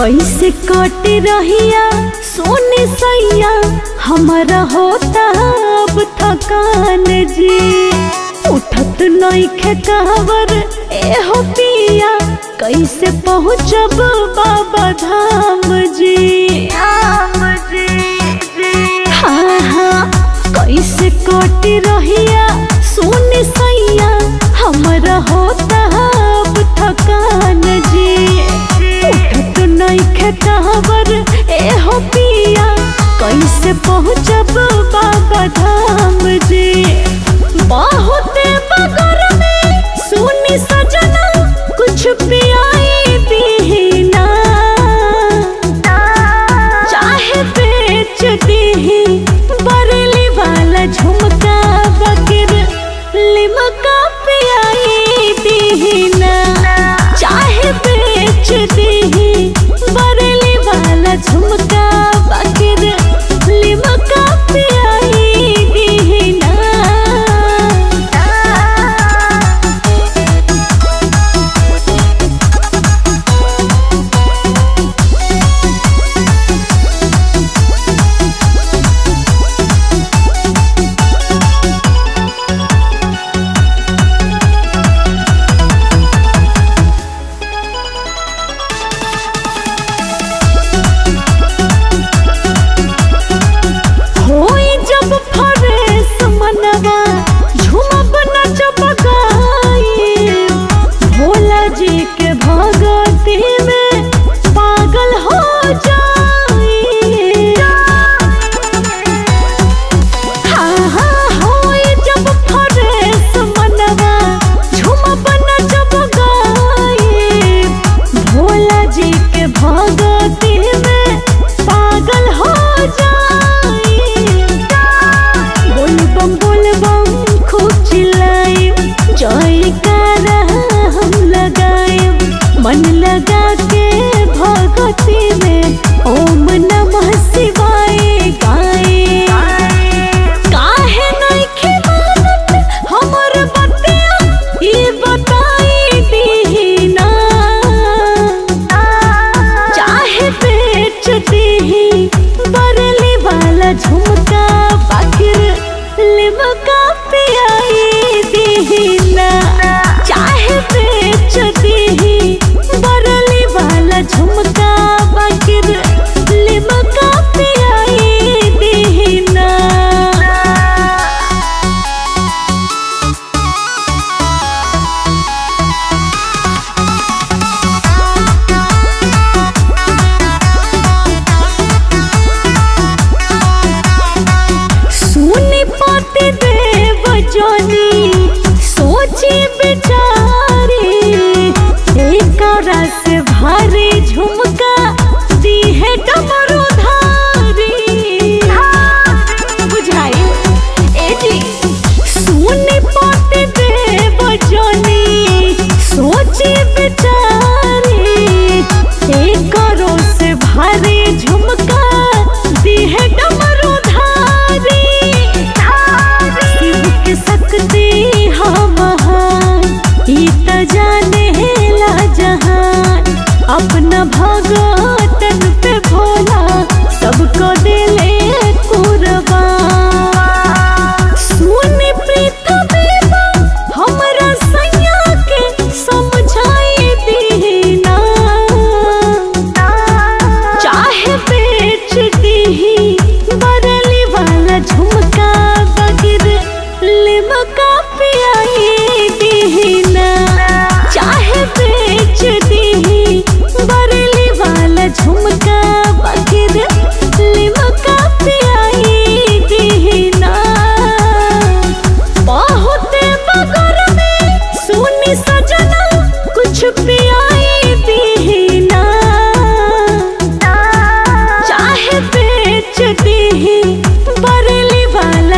कैसे कट रहिया? सोने सैया हमारा होता अब थकान जी। उठत नहीं खेतावर एहो पिया कैसे पहुँचब बाबा धाम जी? जी। हाँ हाँ कैसे कट रहिया? सोने सैया कहाँवर ए हो पिया कैसे पहुँचब बाबा धाम जी?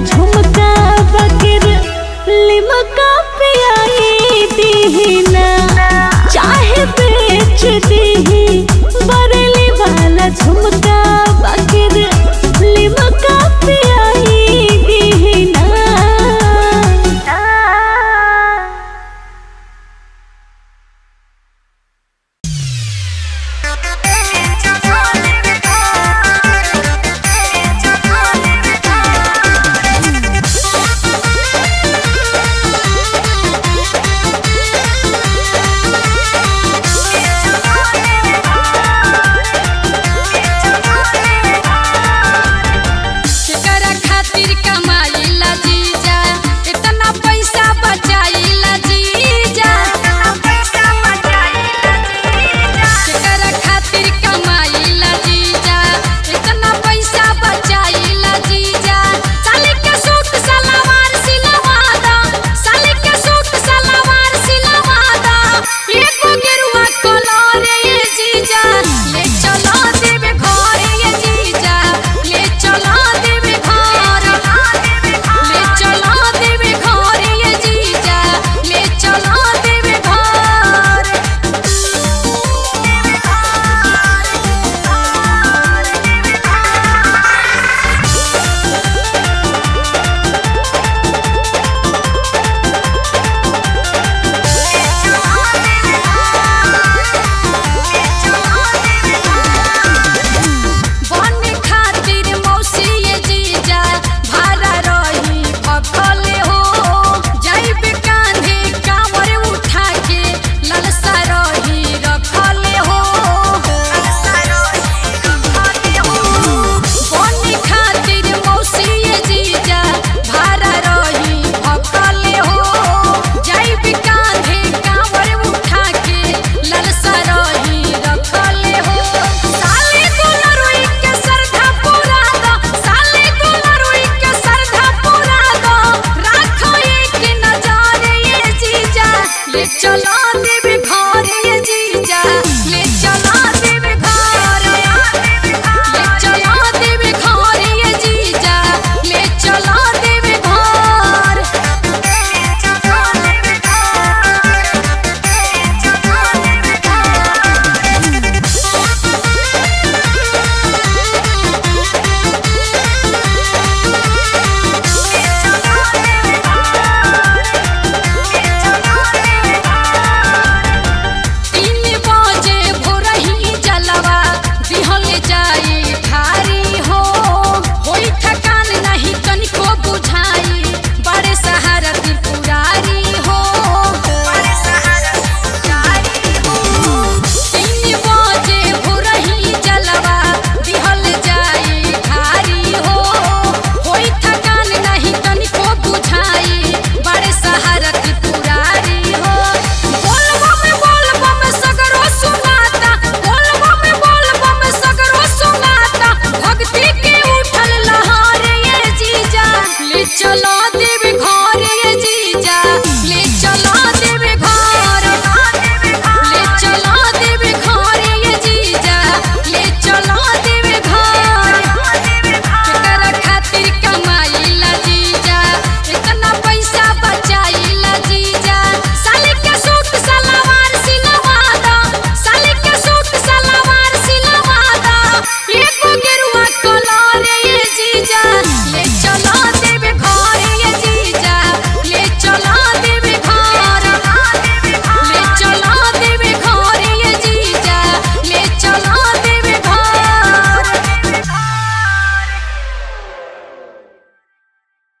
झुम